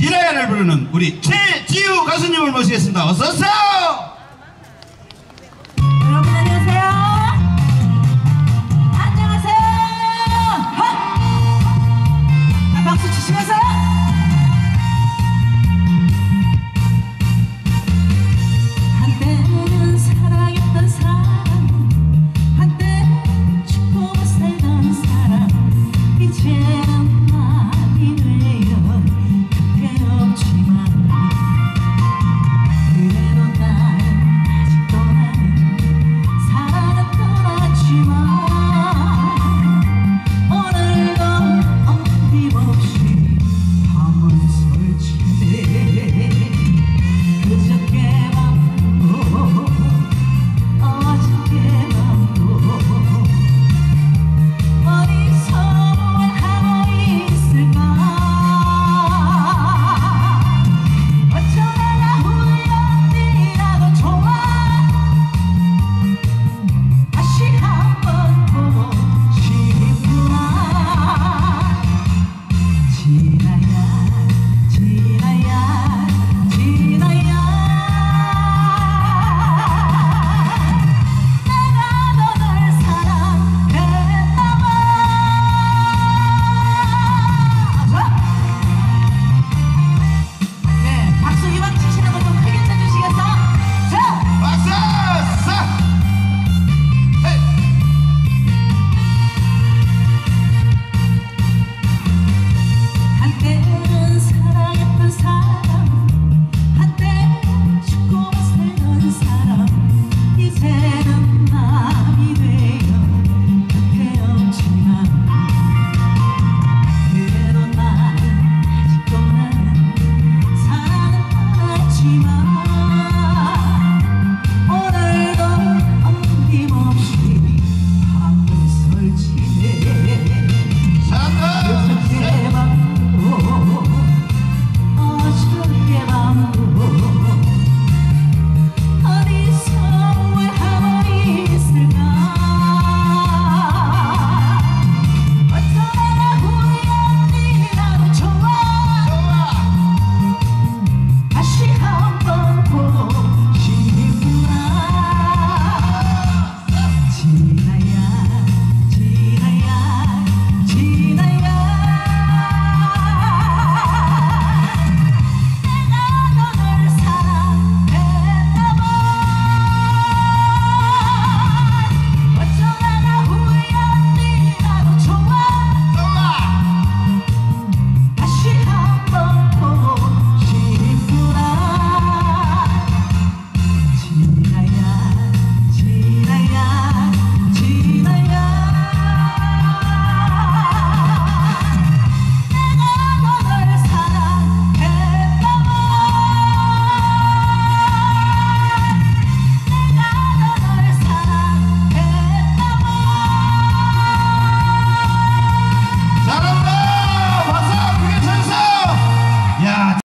지라야를 부르는 우리 최지우 가수님을 모시겠습니다. 어서 오세요.